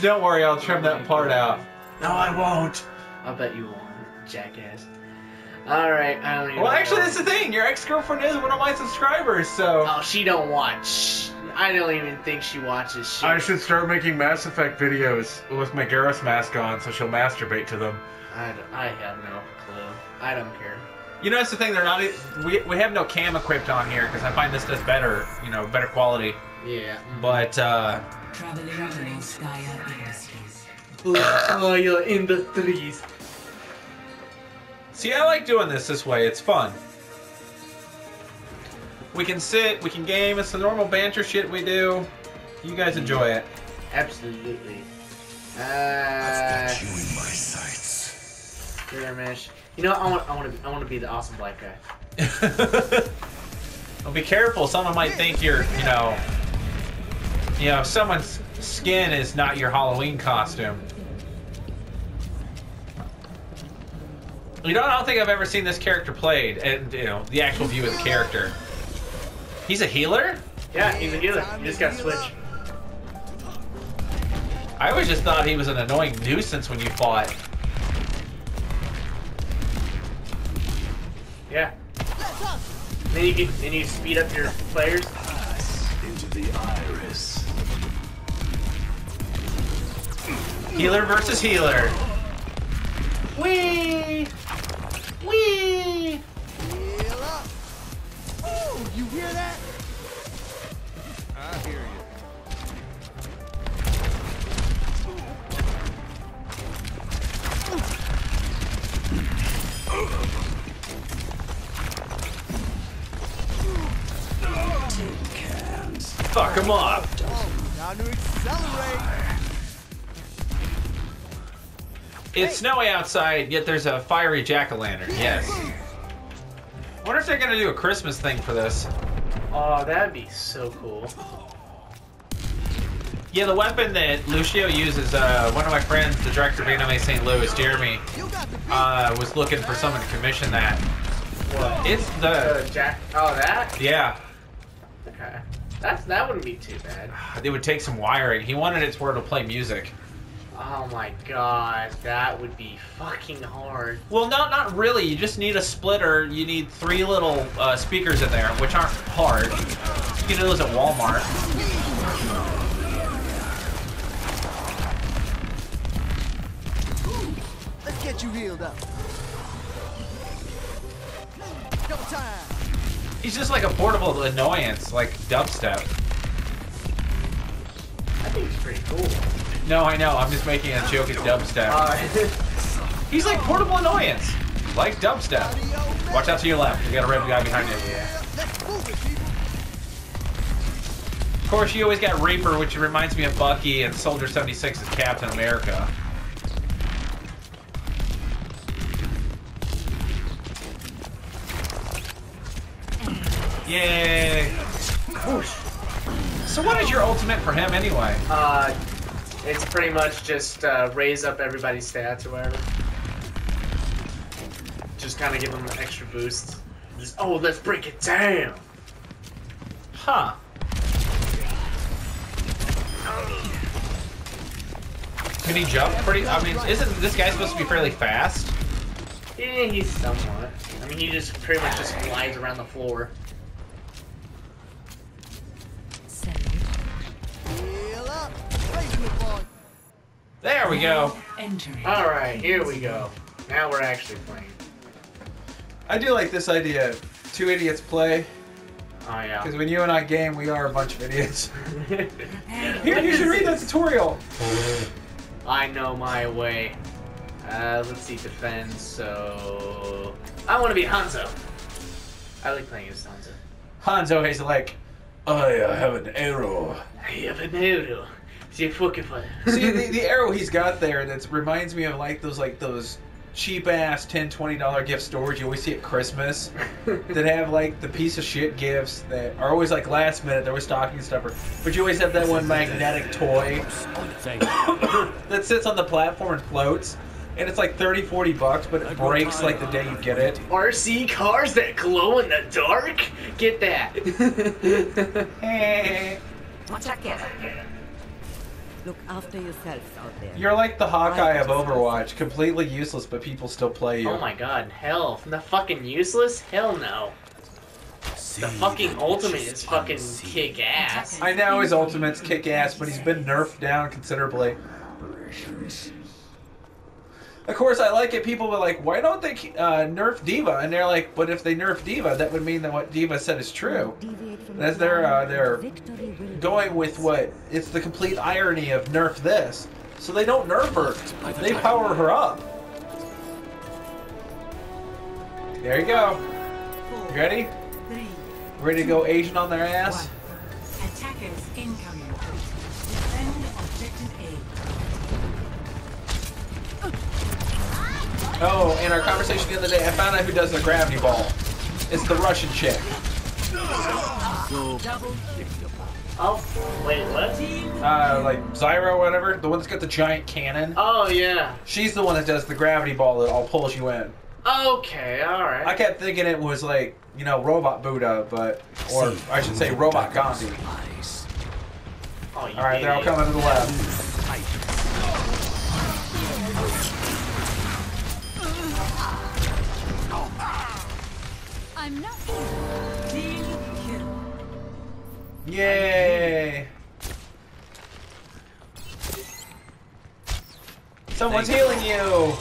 Don't worry, I'll trim that part out. No, I won't. I bet you won't, jackass. Alright, I don't even Well, know. actually, that's the thing. Your ex-girlfriend is one of my subscribers, so... Oh, she don't watch. I don't even think she watches shit. I should start making Mass Effect videos with my Garrus mask on, so she'll masturbate to them. I, I have no clue. I don't care. You know, that's the thing. They're not. e- We, we have no cam equipped on here because I find this does better. You know, better quality. Yeah. But uh, Traveling to Skya Industries. Oh, you're in the trees. see, I like doing this this way. It's fun. We can sit. We can game. It's the normal banter shit we do. You guys enjoy it. Absolutely. Uh, you in my sights. Skirmish. You know, I want, I want to, I want to be the awesome black guy. well, be careful. Someone might think you're, you know, you know, someone's skin is not your Halloween costume. You know, I don't think I've ever seen this character played, and you know, the actual view of the character. He's a healer. Yeah, he's a healer. You just got to switch. I always just thought he was an annoying nuisance when you fought. Yeah. Then you can, then you speed up your players. Into the iris. Healer versus healer. Wee, wee. Heal up. Ooh, you hear that? I hear you. Fuck him up. Time to accelerate. It's snowy outside, yet there's a fiery jack-o'-lantern. Yes. Wonder if they're gonna do a Christmas thing for this. Oh, that'd be so cool. Yeah, the weapon that Lucio uses, uh, one of my friends, the director of Anime St. Louis, Jeremy, You got the beat. uh, was looking for someone to commission that. What? It's Uh, the, Jack. Oh, that. yeah, Okay. That's that wouldn't be too bad. it would take some wiring. He wanted it to where to play music. Oh my god, that would be fucking hard. Well, no, not really. You just need a splitter. You need three little uh, speakers in there, which aren't hard. You can do those at Walmart. Let's get you healed up. Double time. He's just like a portable annoyance, like dubstep. I think it's pretty cool. No, I know. I'm just making a joke at dubstep. Uh, He's like portable annoyance, like dubstep. Watch out to your left. You got a red guy behind you. Let's move it, people. Of course, you always got Reaper, which reminds me of Bucky, and Soldier 76 is Captain America. Yay! So what is your ultimate for him anyway? uh, it's pretty much just uh, raise up everybody's stats or whatever. Just kind of give them an extra boost. Just, oh, let's break it down. Huh. Can he jump pretty? I mean, isn't this guy supposed to be fairly fast? Yeah, he's somewhat. I mean, he just pretty much just flies around the floor. There we go. Entering. All right, here we go. Now we're actually playing. I do like this idea. Two idiots play. Oh yeah. Because when you and I game, we are a bunch of idiots. Here, you should read the tutorial. I know my way. Uh, let's see, defend. So I want to be Hanzo. I like playing as Hanzo. Hanzo is like, I have an arrow. I have an arrow. See, fucking fun. See, the, the arrow he's got there that reminds me of like those like those cheap ass 10 20 dollar gift stores you always see at Christmas that have like the piece of shit gifts that are always like last minute. They're always stocking stuffer, but you always have that one magnetic toy that sits on the platform and floats. And it's like 30, 40 bucks, but it breaks like the day you get it. RC cars that glow in the dark. Get that. Look after yourselves out there. You're like the Hawkeye of Overwatch, completely useless, but people still play you. Oh my god, hell. The fucking useless? Hell no. The fucking ultimate is fucking kick ass. I know his ultimate's kick ass, but he's been nerfed down considerably. Of course, I like it. People were like, "Why don't they uh, nerf D.Va?" And they're like, "But if they nerf D.Va, that would mean that what D.Va said is true." That's the their, uh, their victory will be Going with what? It's the complete irony of nerf this, so they don't nerf her. They power her up. There you go. You ready? Ready to go Asian on their ass? Attackers incoming. Oh, in our conversation the other day, I found out who does the gravity ball. It's the Russian chick. Oh, wait, what? Uh, like Zyra or whatever, the one that's got the giant cannon. Oh, yeah. She's the one that does the gravity ball that all pulls you in. Okay, alright. I kept thinking it was like, you know, Robot Buddha, but, or I should say Robot Gandhi. Oh, Alright, they're all coming to the left. I'm not. Team kill. Yay! Someone's healing you!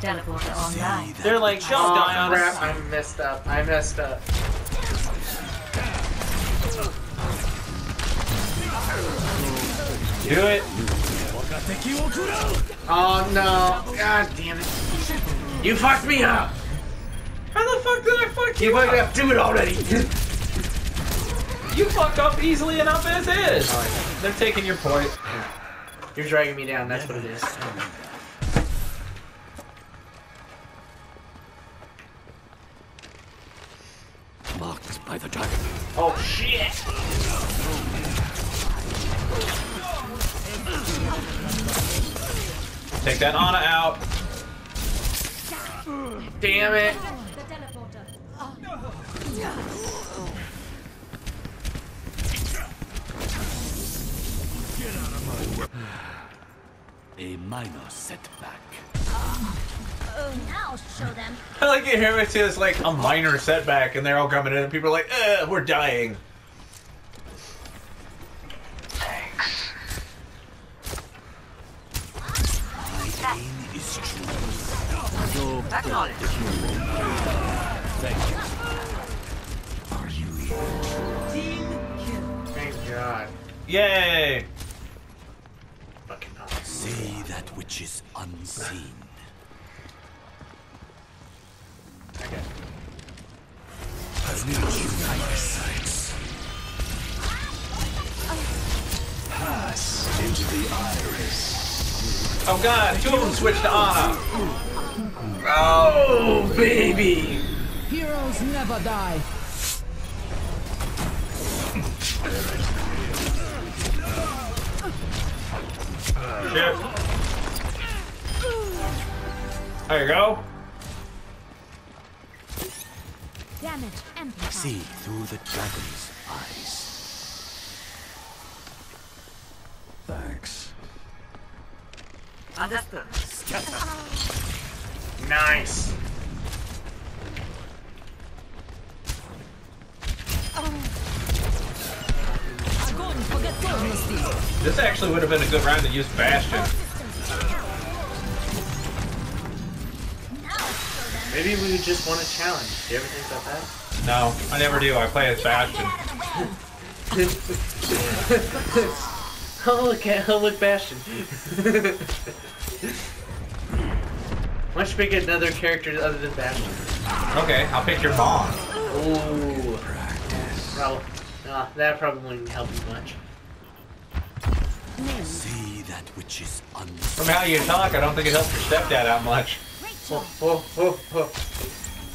Teleporter online. They're like, don't Oh, die on crap. I messed up. I messed up. Do it. Oh, no. God damn it. You fucked me up. How the fuck did I fuck You you fucked up? up. Do it already. You fuck up easily enough as is. They're taking your point. You're dragging me down. That's what it is. Marked by the dragon. Oh, shit. Take that Ana out. Damn it. A minor setback. Now show them. I like it here. It's just like a minor setback, and they're all coming in, and people are like, "Uh, we're dying." No it. Thank you. Are you Team. Thank God. Yay! Fucking. See that which is unseen. I've need you my into the iris. Oh god, two of them to Ana. Oh, baby. Heroes never die. Shit. There you go. Damage amplified. See through the dragon's eyes. Thanks. Understood. Nice. This actually would have been a good round to use Bastion. Maybe we just want a challenge. Do you ever think about that? No, I never do. I play as Bastion. Oh look at oh look Bastion. Why don't you pick another character other than Bastion? Okay, I'll pick your mom. Ooh. Practice. Well, uh, that probably wouldn't help you much. See that which is From how you talk, I don't think it helps your stepdad out much.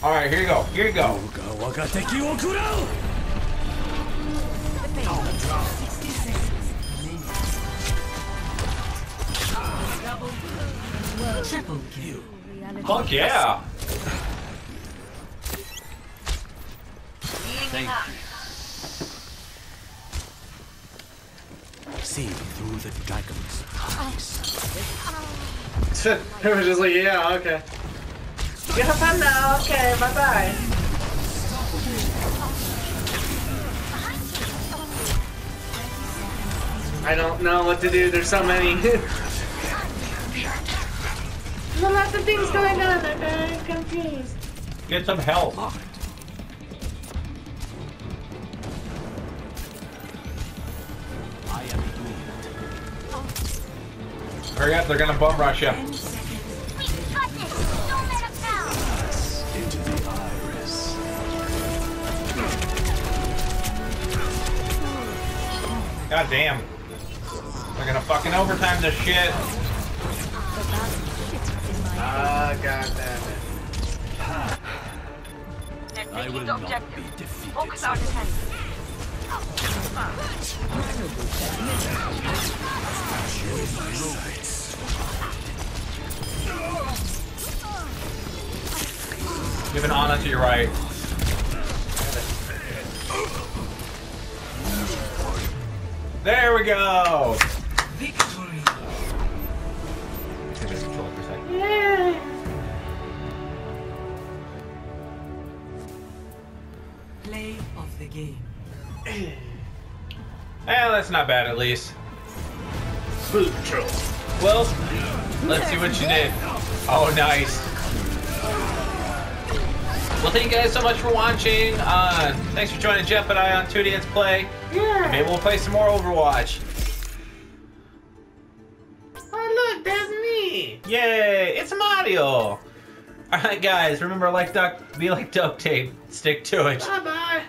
All right, here you go. Here you go. Thank you go. Triple kill. Fuck yeah. Thank you. see through the dragon's it was just like, yeah, okay. You have fun now. Okay, bye bye. I don't know what to do. There's so many. There's a lot of things going on. I'm very confused. Get some help. I am doing Hurry up, they're gonna bum rush you. We got this. Don't let us down. Into the iris. God damn. They're gonna fucking overtime this shit. God damn it. I will not be defeated. Focus our defense. Give an Ana to your right. There we go. That's not bad at least. Food patrol. Well, let's see what you did. Oh, nice. Well, thank you guys so much for watching. Uh, thanks for joining Jeff and I on 2D Let's Play. Yeah. Maybe we'll play some more Overwatch. Oh look, that's me. Yay! It's Mario. All right, guys. Remember, like duck, be like duct tape. Stick to it. Bye bye.